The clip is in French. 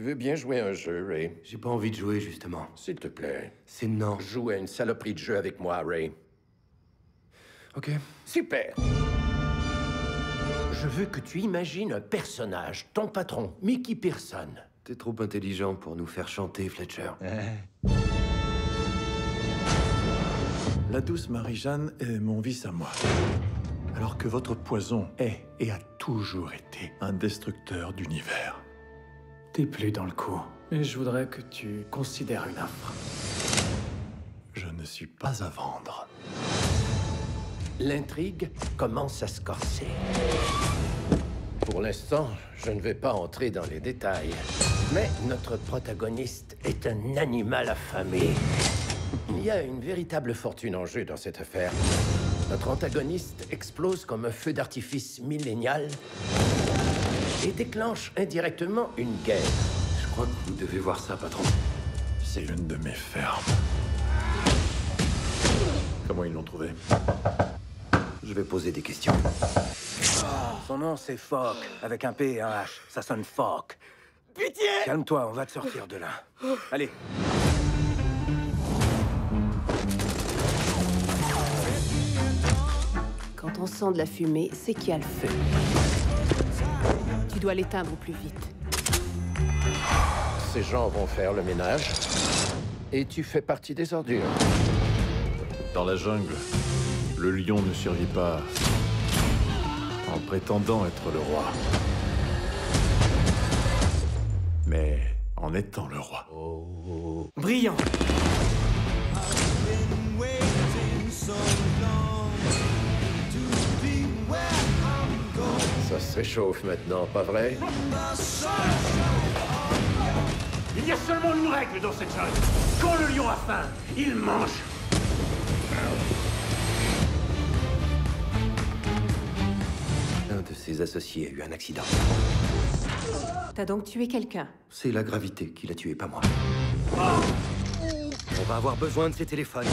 Tu veux bien jouer à un jeu, Ray? J'ai pas envie de jouer, justement. S'il te plaît. C'est non. Joue à une saloperie de jeu avec moi, Ray. Ok. Super Je veux que tu imagines un personnage, ton patron, Mickey Pearson. T'es trop intelligent pour nous faire chanter, Fletcher. La douce Marie-Jeanne est mon vice à moi. Alors que votre poison est et a toujours été un destructeur d'univers. T'es plus dans le coup. Et je voudrais que tu considères une offre. Je ne suis pas à vendre. L'intrigue commence à se corser. Pour l'instant, je ne vais pas entrer dans les détails. Mais notre protagoniste est un animal affamé. Il y a une véritable fortune en jeu dans cette affaire. Notre antagoniste explose comme un feu d'artifice millénial et déclenche indirectement une guerre. Je crois que vous devez voir ça, patron. C'est une de mes fermes. Comment ils l'ont trouvé? Je vais poser des questions. Son nom, c'est Fock, avec un P et un H. Ça sonne Fock. Pitié Calme-toi, on va te sortir de là. Allez. Quand on sent de la fumée, c'est qu'il y a le feu. Tu dois l'éteindre au plus vite. Ces gens vont faire le ménage. Et tu fais partie des ordures. Dans la jungle, le lion ne survit pas en prétendant être le roi. Mais en étant le roi. Brillant se réchauffe maintenant, pas vrai? Il y a seulement une règle dans cette jungle. Quand le lion a faim, il mange. Un de ses associés a eu un accident. T'as donc tué quelqu'un? C'est la gravité qui l'a tué, pas moi. On va avoir besoin de ses téléphones.